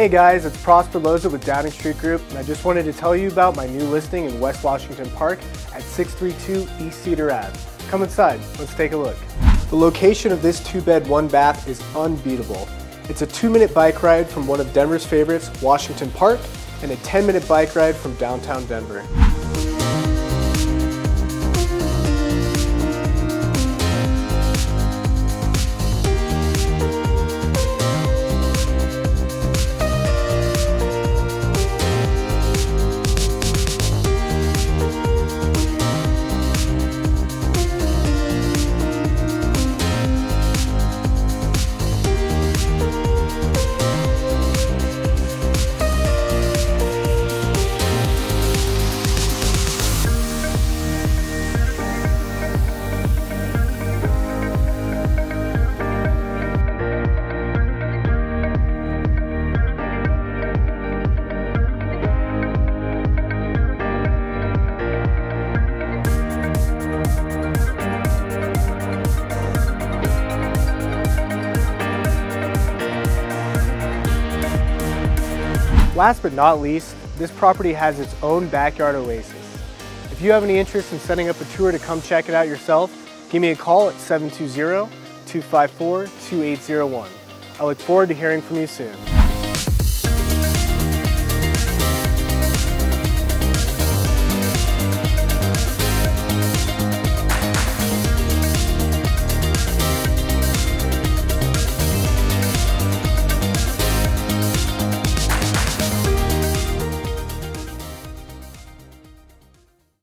Hey guys, it's Prosper Loza with Downing Street Group, and I just wanted to tell you about my new listing in West Washington Park at 632 East Cedar Ave. Come inside, let's take a look. The location of this two bed, one bath is unbeatable. It's a two minute bike ride from one of Denver's favorites, Washington Park, and a 10 minute bike ride from downtown Denver. Last but not least, this property has its own backyard oasis. If you have any interest in setting up a tour to come check it out yourself, give me a call at 720-254-2801. I look forward to hearing from you soon.